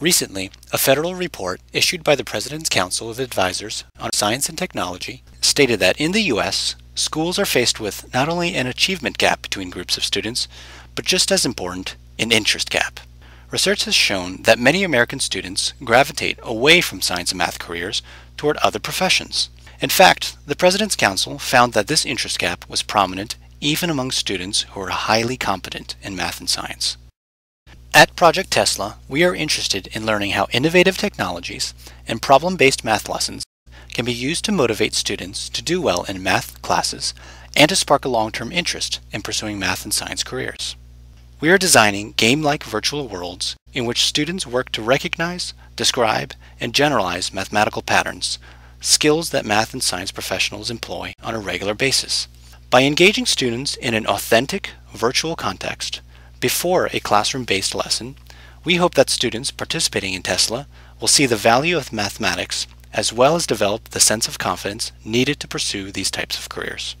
Recently, a federal report issued by the President's Council of Advisors on Science and Technology stated that in the U.S., schools are faced with not only an achievement gap between groups of students, but just as important, an interest gap. Research has shown that many American students gravitate away from science and math careers toward other professions. In fact, the President's Council found that this interest gap was prominent even among students who are highly competent in math and science. At Project Tesla, we are interested in learning how innovative technologies and problem-based math lessons can be used to motivate students to do well in math classes and to spark a long-term interest in pursuing math and science careers. We are designing game-like virtual worlds in which students work to recognize, describe, and generalize mathematical patterns, skills that math and science professionals employ on a regular basis. By engaging students in an authentic virtual context before a classroom-based lesson, we hope that students participating in Tesla will see the value of mathematics as well as develop the sense of confidence needed to pursue these types of careers.